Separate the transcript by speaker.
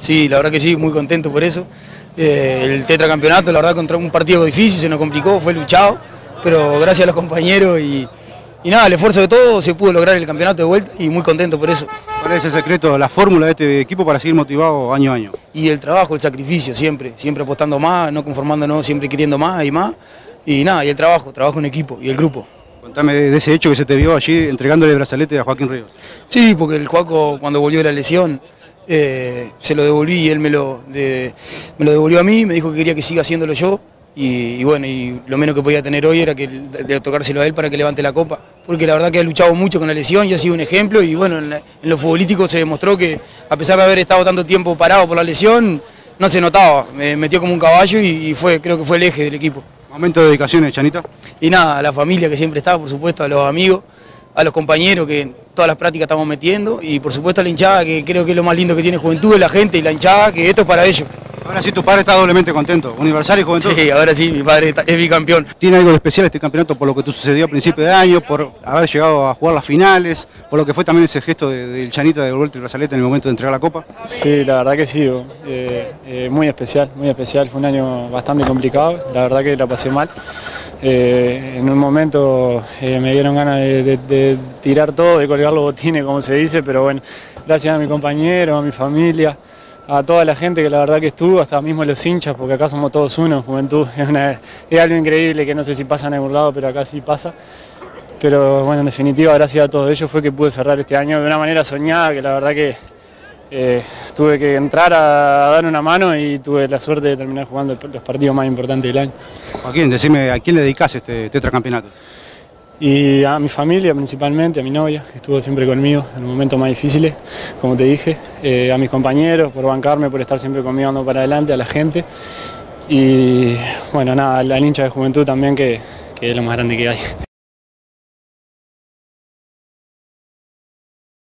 Speaker 1: Sí, la verdad que sí, muy contento por eso. Eh, el tetracampeonato, la verdad, contra un partido difícil, se nos complicó, fue luchado, pero gracias a los compañeros y, y nada, el esfuerzo de todos se pudo lograr el campeonato de vuelta y muy contento por eso.
Speaker 2: ¿Cuál es el secreto, la fórmula de este equipo para seguir motivado año a año?
Speaker 1: Y el trabajo, el sacrificio, siempre, siempre apostando más, no conformándonos, siempre queriendo más y más. Y nada, y el trabajo, trabajo en equipo y el grupo.
Speaker 2: Contame de ese hecho que se te vio allí entregándole el brazalete a Joaquín Ríos.
Speaker 1: Sí, porque el Juaco cuando volvió de la lesión eh, se lo devolví y él me lo, de- me lo devolvió a mí, me dijo que quería que siga haciéndolo yo. Y, y bueno, y lo menos que podía tener hoy era que de tocárselo a él para que levante la copa. Porque la verdad que ha luchado mucho con la lesión y ha sido un ejemplo. Y bueno, en, la- en lo futbolístico se demostró que a pesar de haber estado tanto tiempo parado por la lesión, no se notaba. Me metió como un caballo y, y fue, creo que fue el eje del equipo.
Speaker 2: Momento de dedicaciones, Chanita.
Speaker 1: Y nada, a la familia que siempre está, por supuesto, a los amigos, a los compañeros que todas las prácticas estamos metiendo y por supuesto la hinchada, que creo que es lo más lindo que tiene Juventud, es la gente y la hinchada, que esto es para ellos.
Speaker 2: Ahora sí tu padre está doblemente contento. Universal y Juventud.
Speaker 1: Sí, ahora sí, mi padre está- es bicampeón.
Speaker 2: ¿Tiene algo de especial este campeonato por lo que tú sucedió a principio de año, por haber llegado a jugar las finales, por lo que fue también ese gesto de- del Chanita de devolverte el brazalete en el momento de entregar la copa?
Speaker 3: Sí, la verdad que sí, eh, eh, muy especial, muy especial. Fue un año bastante complicado, la verdad que la pasé mal. Eh, en un momento eh, me dieron ganas de, tirar todo, de colgar los botines, como se dice, pero bueno, gracias a mi compañero, a mi familia, a toda la gente que la verdad que estuvo, hasta mismo los hinchas, porque acá somos todos uno, juventud, es algo increíble que no sé si pasa en algún lado, pero acá sí pasa. Pero bueno, en definitiva, gracias a todos ellos fue que pude cerrar este año de una manera soñada, que la verdad que eh, tuve que entrar a, dar una mano y tuve la suerte de terminar jugando los partidos más importantes del año.
Speaker 2: Joaquín, decime, ¿a quién le dedicás este tetracampeonato?
Speaker 3: Y a mi familia principalmente, a mi novia, que estuvo siempre conmigo en los momentos más difíciles, como te dije, eh, a mis compañeros por bancarme, por estar siempre conmigo andando para adelante, a la gente. Y bueno, nada, al hincha de juventud también, que, que es lo más grande que hay.